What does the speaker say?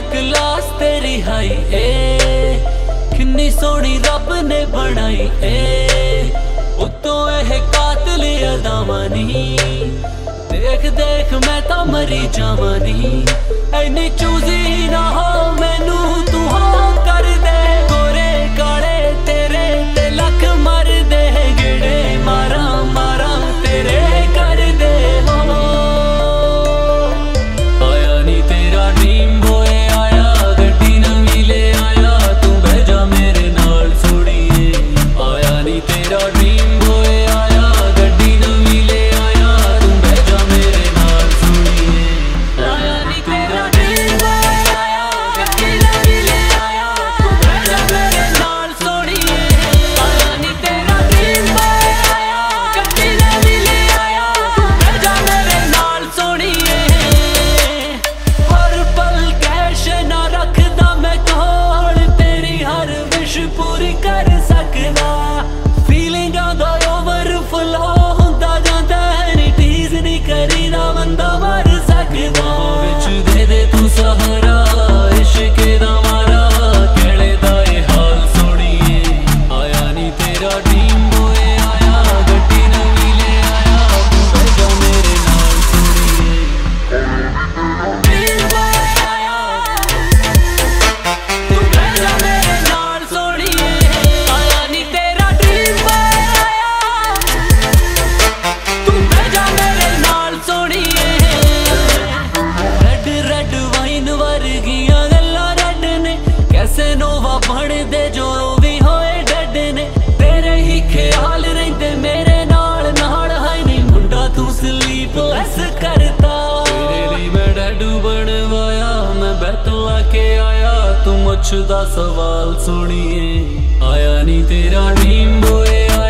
Class ਤੇਰੀ high ਏ। ਕਿੰਨੀ ਸੋਹਣੀ ਰੱਬ ਨੇ ਬਣਾਈ ਏ। ਉਤੋਂ ਇਹ ਕਾਤਲ ਅਦਾਵਾਂ ਨਹੀਂ ਦੇਖ ਦੇਖ ਮੈਂ ਤਾਂ ਮਰੀ ਜਾਵਾਂ ਨਹੀਂ ਐਨੀ ਚੂਜ਼ੀ Give. ਬਲੈਸ ਮੈਂ ਡੱਡੂ ਬਣਵਾਇਆ, ਮੈਂ ਬੈਤ ਕੇ ਆਇਆ। ਤੂੰ ਮੁੱਛ ਦਾ ਸਵਾਲ ਸੁਣੀਏ। ਆਇਆ ਨਹੀਂ ਤੇਰਾ ਨੀਮ ਆਇਆ